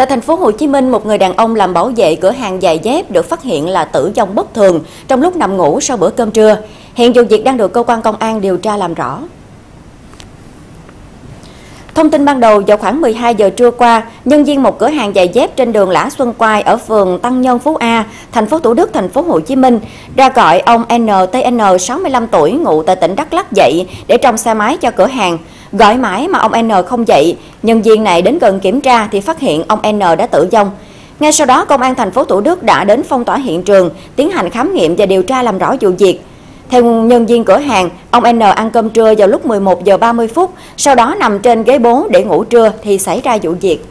Tại thành phố Hồ Chí Minh, một người đàn ông làm bảo vệ cửa hàng giày dép được phát hiện là tử vong bất thường trong lúc nằm ngủ sau bữa cơm trưa. Hiện vụ việc đang được cơ quan công an điều tra làm rõ. Thông tin ban đầu vào khoảng 12 giờ trưa qua, nhân viên một cửa hàng giày dép trên đường Lã Xuân Quai ở phường Tăng Nhân Phú A, thành phố Thủ Đức, thành phố Hồ Chí Minh ra gọi ông NTN 65 tuổi ngụ tại tỉnh Đắk Lắk dậy để trong xe máy cho cửa hàng. Gọi mãi mà ông N không dậy, nhân viên này đến gần kiểm tra thì phát hiện ông N đã tử vong. Ngay sau đó, công an thành phố Thủ Đức đã đến phong tỏa hiện trường, tiến hành khám nghiệm và điều tra làm rõ vụ việc. Theo nhân viên cửa hàng, ông N ăn cơm trưa vào lúc 11 giờ 30 phút, sau đó nằm trên ghế bố để ngủ trưa thì xảy ra vụ việc.